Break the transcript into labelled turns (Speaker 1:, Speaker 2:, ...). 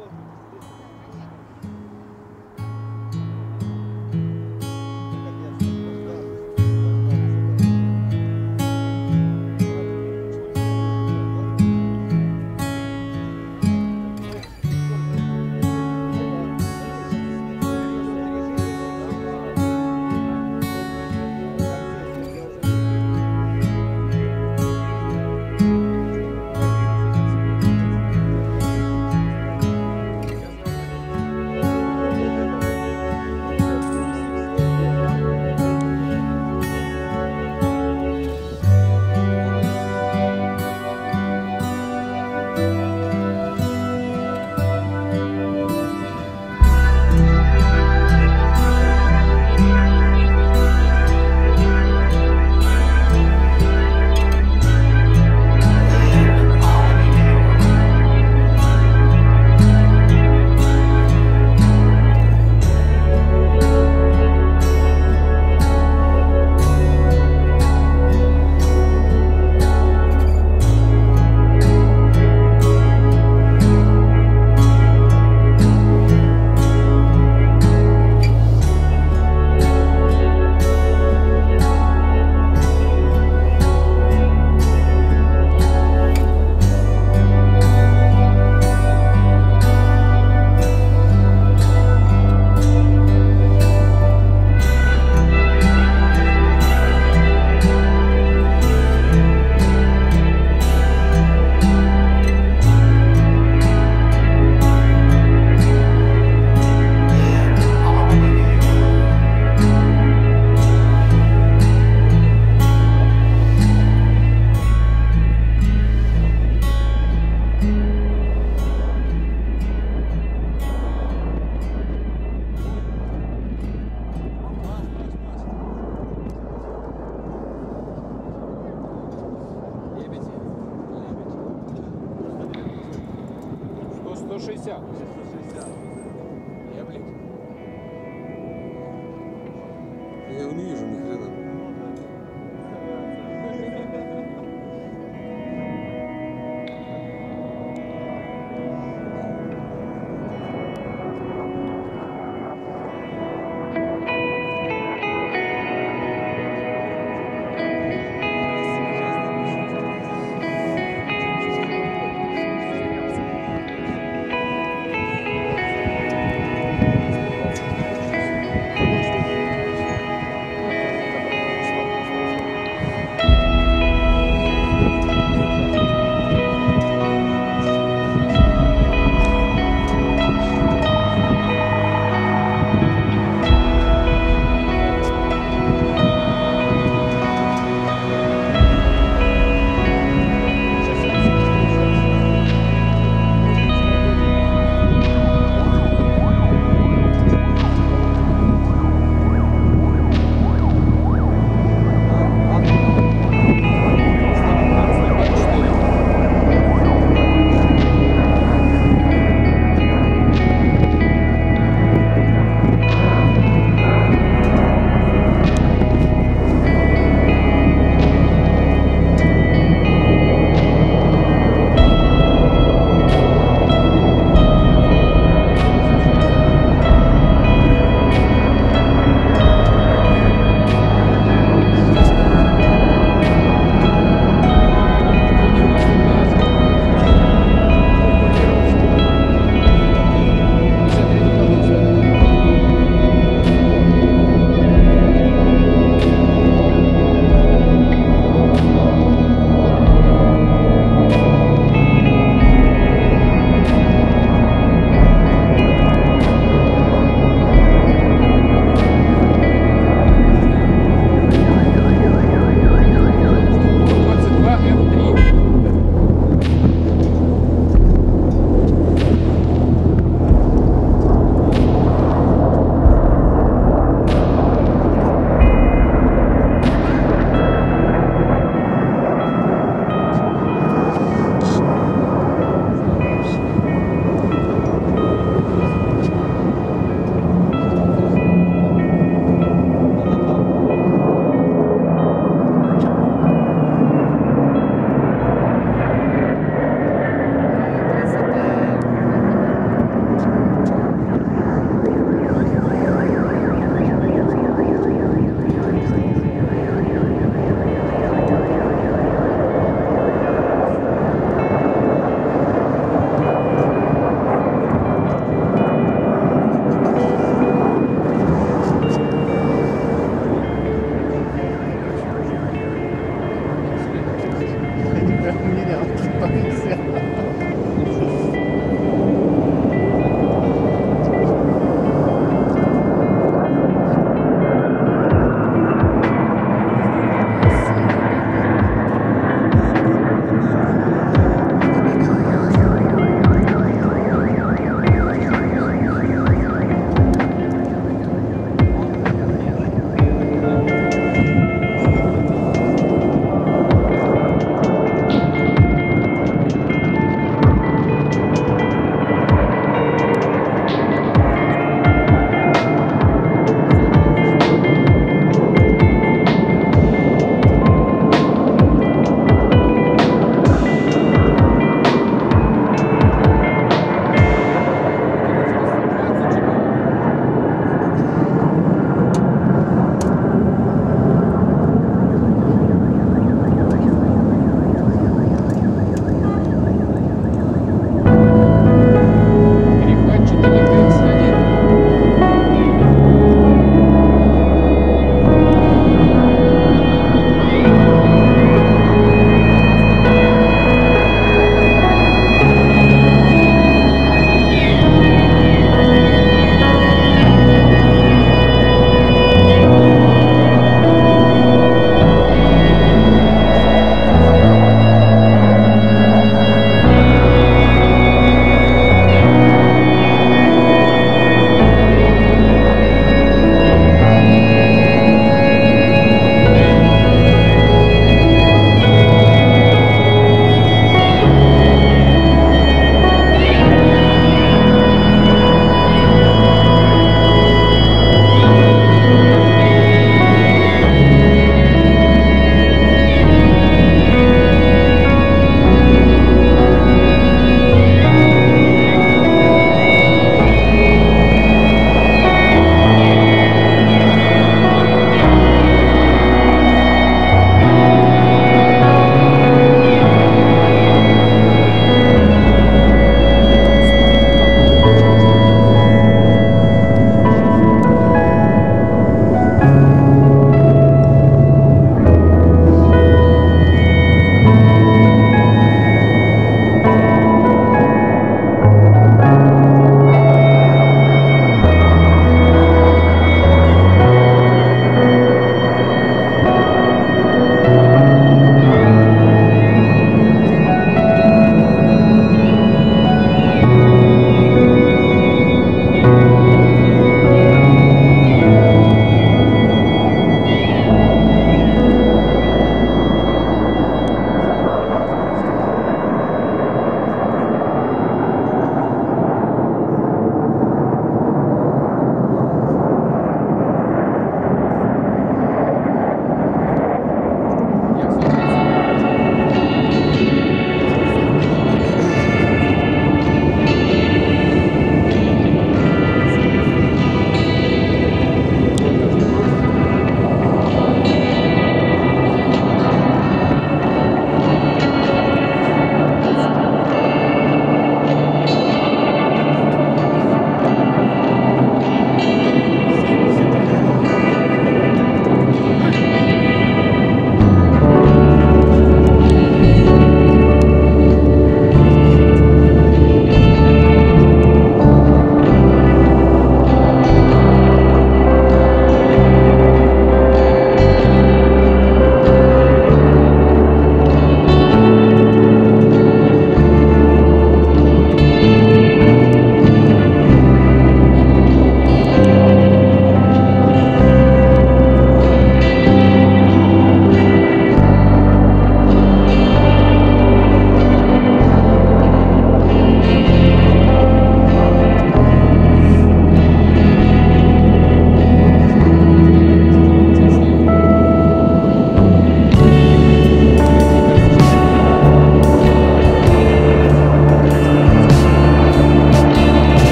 Speaker 1: cool. Я, блядь.
Speaker 2: Я не вижу ни хрена.